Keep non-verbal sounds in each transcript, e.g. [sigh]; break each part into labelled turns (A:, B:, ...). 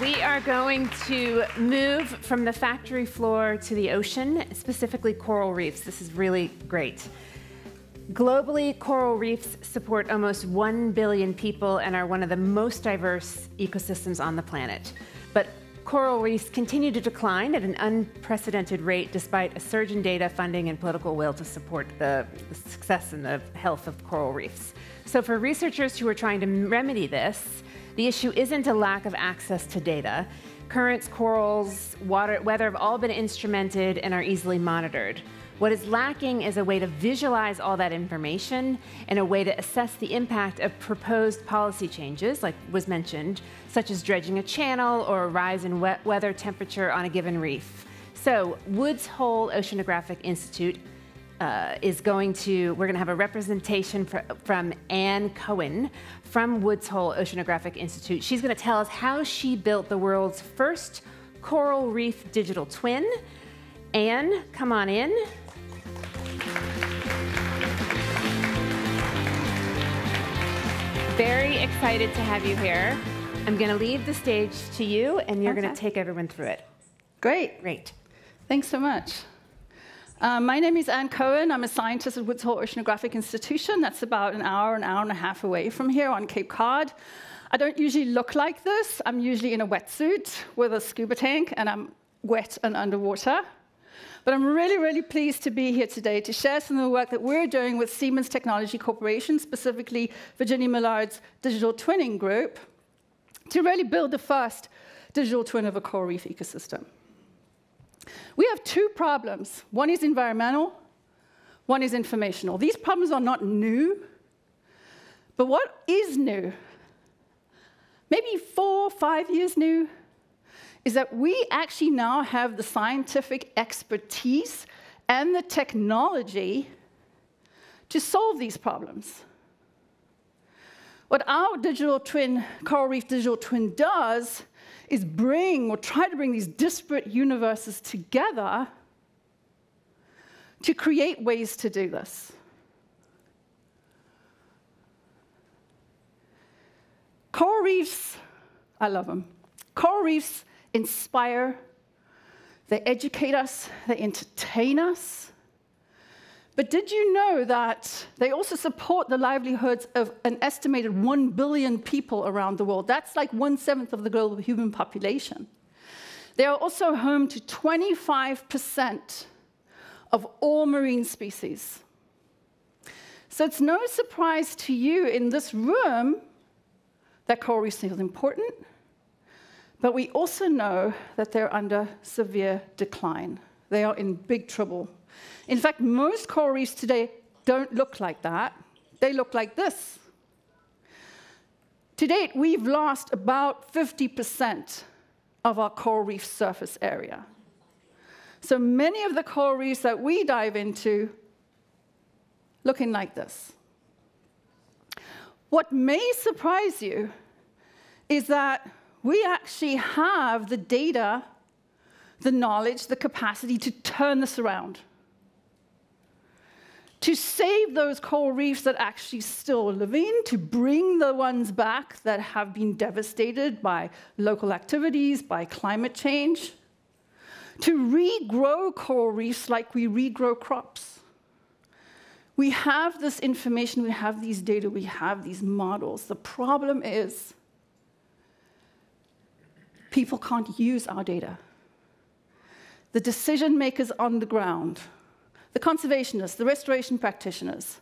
A: We are going to move from the factory floor to the ocean, specifically coral reefs. This is really great. Globally, coral reefs support almost 1 billion people and are one of the most diverse ecosystems on the planet. But coral reefs continue to decline at an unprecedented rate despite a surge in data, funding, and political will to support the, success and the health of coral reefs. So, for researchers who are trying to remedy this, the issue isn't a lack of access to data. Currents, corals, water, weather have all been instrumented and are easily monitored. What is lacking is a way to visualize all that information and a way to assess the impact of proposed policy changes, like was mentioned, such as dredging a channel or a rise in wet weather temperature on a given reef. So, Woods Hole Oceanographic Institute uh, is going to, we're going to have a representation fr from Anne Cohen from Woods Hole Oceanographic Institute. She's going to tell us how she built the world's first coral reef digital twin. Anne, come on in. Very excited to have you here. I'm going to leave the stage to you, and you're okay. going to take everyone through it.
B: Great.
A: Great.
B: Thanks so much. Um, my name is Anne Cohen. I'm a scientist at Woods Hole Oceanographic Institution. That's about an hour, an hour and a half away from here on Cape Cod. I don't usually look like this. I'm usually in a wetsuit with a scuba tank, and I'm wet and underwater. But I'm really, really pleased to be here today to share some of the work that we're doing with Siemens Technology Corporation, specifically Virginie Maillard's digital twinning group, to really build the first digital twin of a coral reef ecosystem. We have two problems. One is environmental, one is informational. These problems are not new, but what is new, maybe four, five years new, is that we actually now have the scientific expertise and the technology to solve these problems. What our digital twin, Coral Reef Digital Twin does is bring or try to bring these disparate universes together to create ways to do this. Coral reefs, I love them. Coral reefs inspire, they educate us, they entertain us, but did you know that they also support the livelihoods of an estimated 1 billion people around the world? That's like one seventh of the global human population. They are also home to 25% of all marine species. So it's no surprise to you in this room that coral reefs are important, but we also know that they're under severe decline. They are in big trouble in fact, most coral reefs today don't look like that. They look like this. To date, we've lost about 50% of our coral reef surface area. So many of the coral reefs that we dive into looking like this. What may surprise you is that we actually have the data, the knowledge, the capacity to turn this around to save those coral reefs that actually still live in, to bring the ones back that have been devastated by local activities, by climate change, to regrow coral reefs like we regrow crops. We have this information, we have these data, we have these models. The problem is people can't use our data. The decision makers on the ground the conservationists, the restoration practitioners,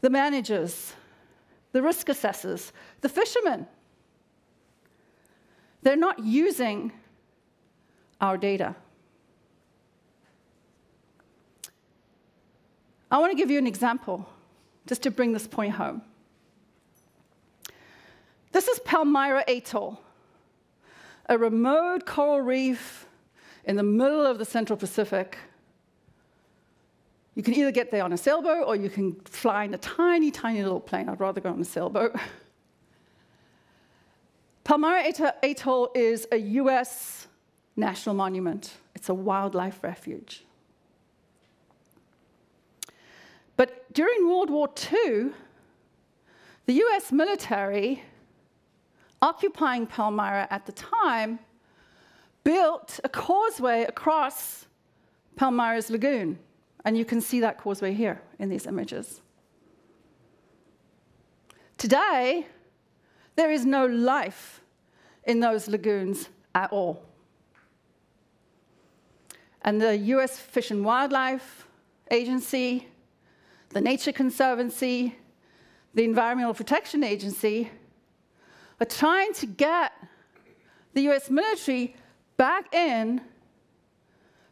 B: the managers, the risk assessors, the fishermen. They're not using our data. I want to give you an example just to bring this point home. This is Palmyra Atoll, a remote coral reef in the middle of the Central Pacific you can either get there on a sailboat or you can fly in a tiny, tiny little plane. I'd rather go on a sailboat. [laughs] Palmyra Atoll is a US national monument. It's a wildlife refuge. But during World War II, the US military occupying Palmyra at the time built a causeway across Palmyra's lagoon. And you can see that causeway here in these images. Today, there is no life in those lagoons at all. And the US Fish and Wildlife Agency, the Nature Conservancy, the Environmental Protection Agency are trying to get the US military back in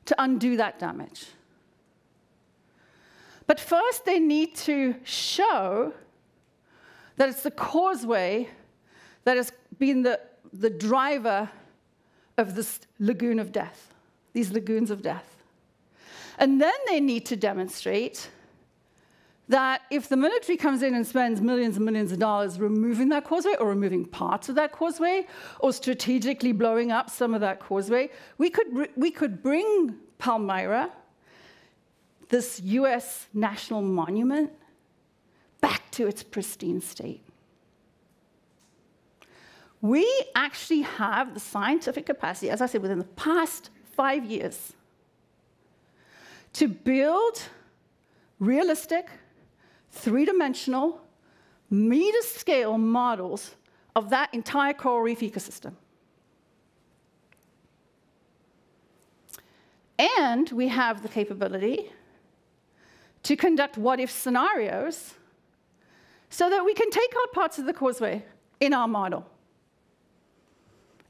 B: to undo that damage. But first, they need to show that it's the causeway that has been the, the driver of this lagoon of death, these lagoons of death. And then they need to demonstrate that if the military comes in and spends millions and millions of dollars removing that causeway or removing parts of that causeway or strategically blowing up some of that causeway, we could, we could bring Palmyra, this US national monument, back to its pristine state. We actually have the scientific capacity, as I said, within the past five years, to build realistic, three dimensional, meter scale models of that entire coral reef ecosystem. And we have the capability to conduct what if scenarios so that we can take out parts of the causeway in our model.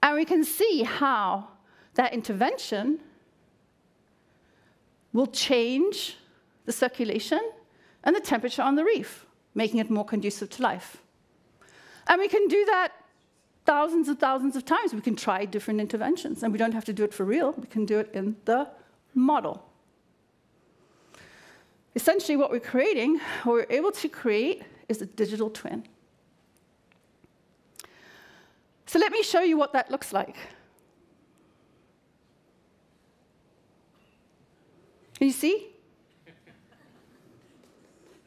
B: And we can see how that intervention will change the circulation and the temperature on the reef, making it more conducive to life. And we can do that thousands and thousands of times. We can try different interventions, and we don't have to do it for real. We can do it in the model. Essentially, what we're creating, what we're able to create, is a digital twin. So let me show you what that looks like. Can you see?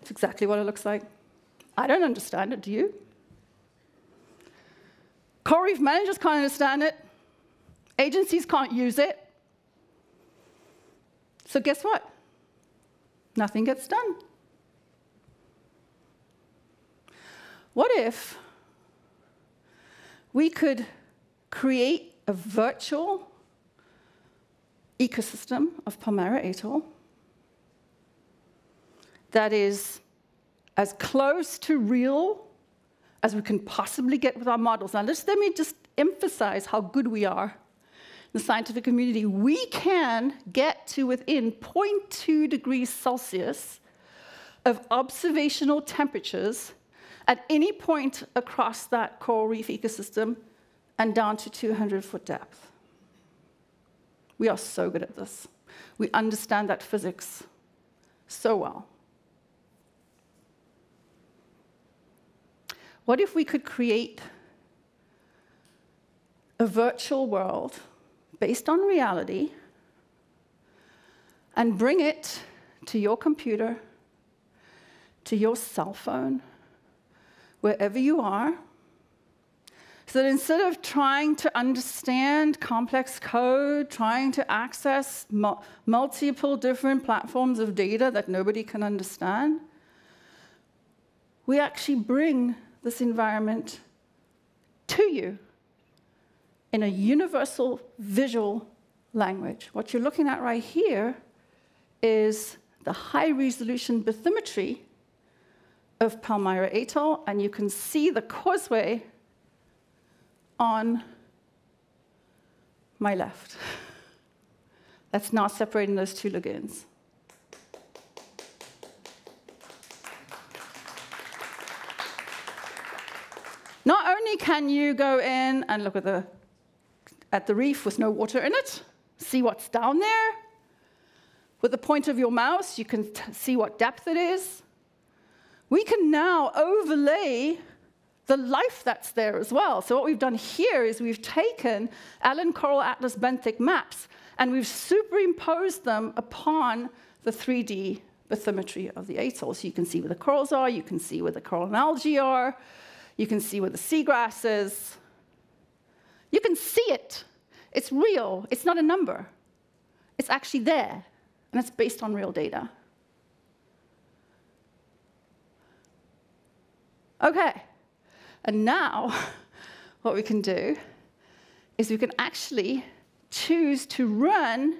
B: It's exactly what it looks like. I don't understand it, do you? Coral reef managers can't understand it. Agencies can't use it. So guess what? Nothing gets done. What if we could create a virtual ecosystem of Palmyra Atoll that is as close to real as we can possibly get with our models. Now, let me just emphasize how good we are the scientific community. We can get to within 0.2 degrees Celsius of observational temperatures at any point across that coral reef ecosystem and down to 200 foot depth. We are so good at this. We understand that physics so well. What if we could create a virtual world based on reality and bring it to your computer, to your cell phone, wherever you are. So that instead of trying to understand complex code, trying to access multiple different platforms of data that nobody can understand, we actually bring this environment to you in a universal visual language. What you're looking at right here is the high resolution bathymetry of Palmyra Atoll, and you can see the causeway on my left. [laughs] That's now separating those two lagoons. Not only can you go in and look at the, at the reef with no water in it, see what's down there. With the point of your mouse, you can see what depth it is we can now overlay the life that's there as well. So what we've done here is we've taken Allen Coral Atlas benthic maps and we've superimposed them upon the 3D bathymetry of the atoll. So you can see where the corals are, you can see where the coral and algae are, you can see where the seagrass is. You can see it. It's real. It's not a number. It's actually there, and it's based on real data. Okay, and now [laughs] what we can do is we can actually choose to run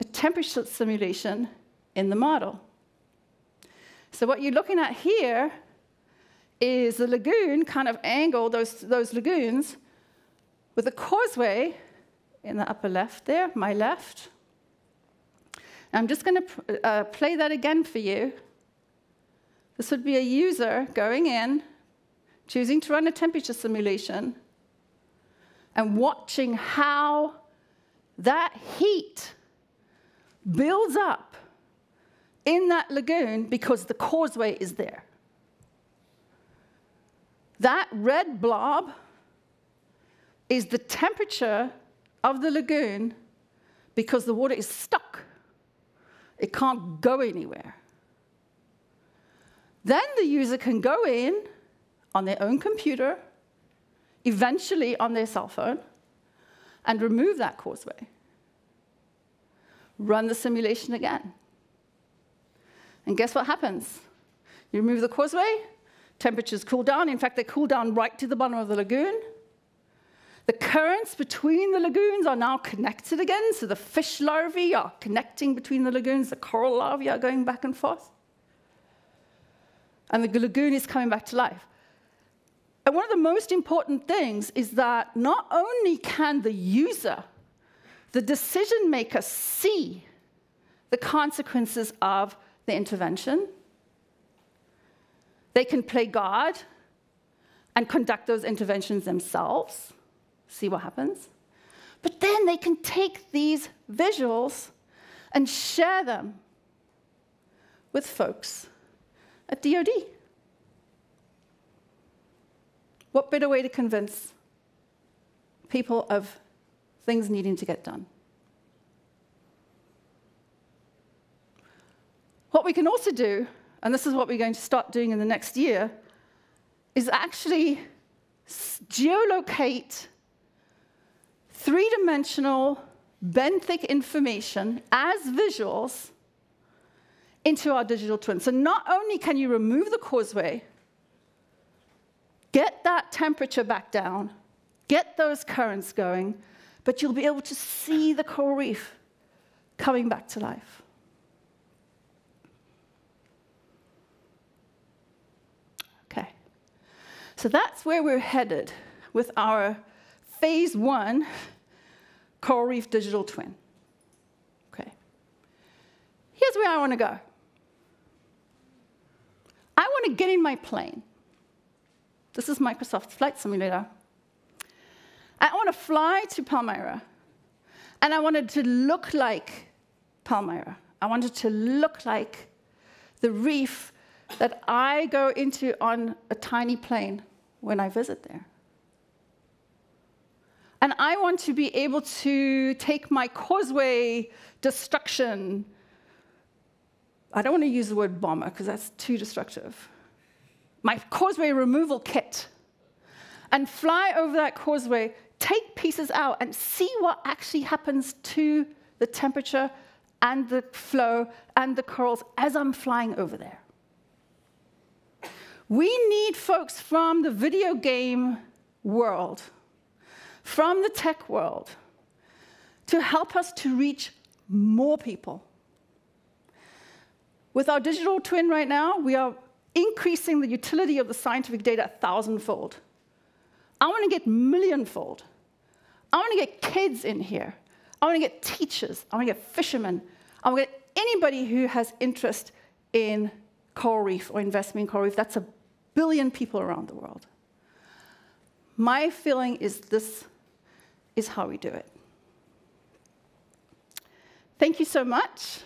B: a temperature simulation in the model. So what you're looking at here is the lagoon kind of angled, those, those lagoons, with a causeway in the upper left there, my left. I'm just going to uh, play that again for you. This would be a user going in, choosing to run a temperature simulation, and watching how that heat builds up in that lagoon because the causeway is there. That red blob is the temperature of the lagoon because the water is stuck. It can't go anywhere. Then the user can go in on their own computer, eventually on their cell phone, and remove that causeway. Run the simulation again. And guess what happens? You remove the causeway, temperatures cool down. In fact, they cool down right to the bottom of the lagoon. The currents between the lagoons are now connected again, so the fish larvae are connecting between the lagoons, the coral larvae are going back and forth. And the lagoon is coming back to life. And one of the most important things is that not only can the user, the decision maker, see the consequences of the intervention, they can play God and conduct those interventions themselves, see what happens. But then they can take these visuals and share them with folks at DoD. What better way to convince people of things needing to get done? What we can also do, and this is what we're going to start doing in the next year, is actually geolocate three dimensional benthic information as visuals into our digital twin. So not only can you remove the causeway, get that temperature back down, get those currents going, but you'll be able to see the coral reef coming back to life. Okay, so that's where we're headed with our phase one coral reef digital twin. Okay, here's where I want to go. I want to get in my plane. This is Microsoft Flight Simulator. I want to fly to Palmyra, and I wanted to look like Palmyra. I wanted to look like the reef that I go into on a tiny plane when I visit there. And I want to be able to take my causeway destruction. I don't want to use the word bomber because that's too destructive. My causeway removal kit and fly over that causeway take pieces out and see what actually happens to the temperature and the flow and the corals as I'm flying over there. We need folks from the video game world, from the tech world, to help us to reach more people. With our digital twin right now, we are increasing the utility of the scientific data a thousandfold. I want to get millionfold. I want to get kids in here. I want to get teachers. I want to get fishermen. I want to get anybody who has interest in coral reef or investment in coral reef. That's a billion people around the world. My feeling is this is how we do it. Thank you so much.